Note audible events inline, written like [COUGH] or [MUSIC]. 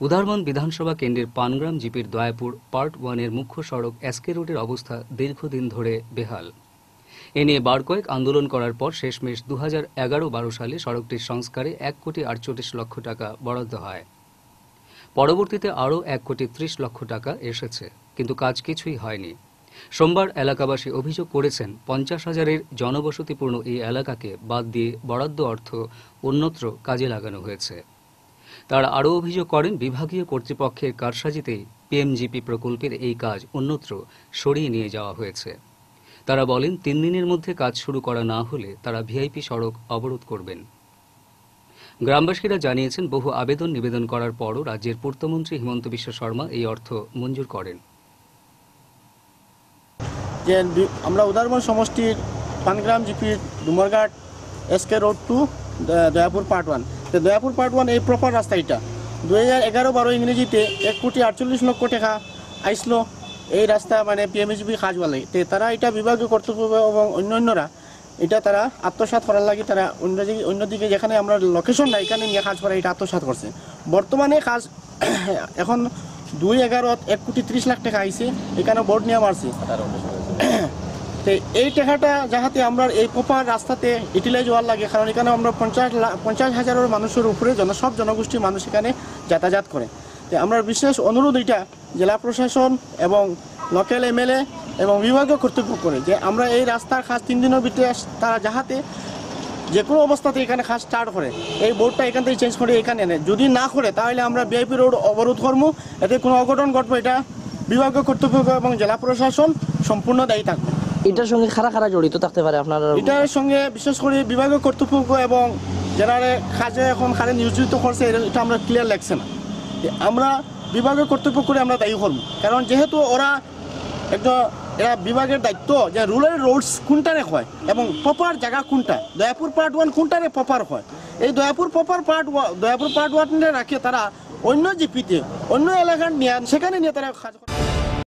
উদারবন বিধানসভা কেন্দ্রের পানগ্রাম জিপির দয়াপুর পার্ট ওয়ানের মুখ্য সড়ক এসকে রোডের অবস্থা দীর্ঘদিন ধরে বেহাল। এ নিয়ে বার কয়েক আন্দোলন করার পর শেষমেশ দু হাজার এগারো বারো সালে সড়কটির সংস্কারে এক কোটি আটচল্লিশ লক্ষ টাকা বরাদ্দ হয়। পরবর্তীতে আরও এক কোটি ত্রিশ লক্ষ টাকা এসেছে, কিন্তু কাজ কিছুই হয়নি। সোমবার এলাকাবাসী অভিযোগ করেছেন, পঞ্চাশ হাজারের জনবসতিপূর্ণ এই এলাকাকে বাদ দিয়ে বরাদ্দ অর্থ অন্যত্র কাজে লাগানো হয়েছে। তারা আরও অভিযোগ করেন বিভাগীয় কর্তৃপক্ষের কারসাজিতে পিএমজিপি প্রকল্পের এই কাজ অন্যত্র সরিয়ে নিয়ে যাওয়া হয়েছে। তারা বলেন, তিন দিনের মধ্যে কাজ শুরু করা না হলে তারা ভিআইপি সড়ক অবরোধ করবেন। গ্রামবাসীরা জানিয়েছেন, বহু আবেদন নিবেদন করার পরও রাজ্যের পূর্তমন্ত্রী হিমন্ত বিশ্ব শর্মা এই অর্থ মঞ্জুর করেন। যে আমরা উদারবন সমষ্টির পানগ্রাম জিপির Dumarghat SK road to Dayapur part one. Dayapur part one এই প্রপার রাস্তা এটা। দুই হাজার এগারো বারো ইংরেজিতে এক কোটি আটচল্লিশ লক্ষ টাকা আইসলো এই রাস্তা মানে পিএমএসবি কাজ বলে তো তারা এটা বিভাগীয় কর্তৃপক্ষ এবং অন্য অন্যরা এটা তারা আত্মসাৎ করার লাগে তারা অন্য দিকে অন্যদিকে যেখানে আমরা লোকেশন না এখানে নিয়ে কাজ করে এটা আত্মসাৎ করছে। বর্তমানে কাজ [COUGHS] এখন দুই এগারো এক কোটি ত্রিশ লাখ টাকা আইছে, এখানে বোর্ড নিয়ে মারছে। তো এই টাকাটা যাহাতে আমরা এই প্রপার রাস্তাতে ইউটিলাইজ হওয়ার লাগে, কারণ এখানে আমরা পঞ্চাশ পঞ্চাশ হাজারের মানুষের উপরে জন, সব জনগোষ্ঠীর মানুষ এখানে যাতায়াত করে। তো আমরা বিশেষ অনুরোধ এটা জেলা প্রশাসন এবং লোকাল এমএলএ এবং বিভাগীয় কর্তৃপক্ষ করে যে আমরা এই রাস্তার খাস তিন দিনের ভিতরে তারা যাহাতে যে কোনো অবস্থাতে এখানে খাস স্টার্ট করে, এই বোর্ডটা এখান থেকে চেঞ্জ করে এখানে এনে। যদি না করে, তাহলে আমরা বিআইপি রোড অবরোধ করব। এতে কোনো অঘটন ঘটবে এটা বিভাগীয় কর্তৃপক্ষ এবং জেলা প্রশাসন সম্পূর্ণ দায়ী থাকবে। এটার সঙ্গে খারা খারা জড়িত থাকতে পারে আপনার এটার সঙ্গে বিশেষ করে বিভাগীয় কর্তৃপক্ষ এবং যারা কাজে এখন খারে নিয়োজিত করছে এটা- আমরা ক্লিয়ার লাগছে না। আমরা বিভাগীয় কর্তৃপক্ষরে আমরা দায়ী করব কারণ যেহেতু ওরা একটা এরা বিভাগের দায়িত্ব যে রুরাল রোডস কোনটারে হয় এবং প্রপার জায়গা কোনটা? দয়াপুর পার্ট ওয়ান কোনটারে প্রপার হয়? এই Dayapur proper part Dayapur part ওয়ানে রাখে তারা অন্য জিপিতে অন্য এলাকার নিয়ে সেখানে নিয়ে তারা কাজ করে।